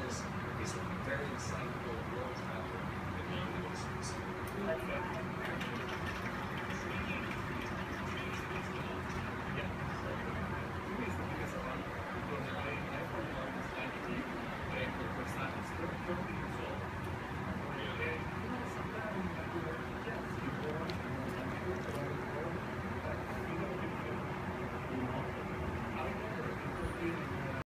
is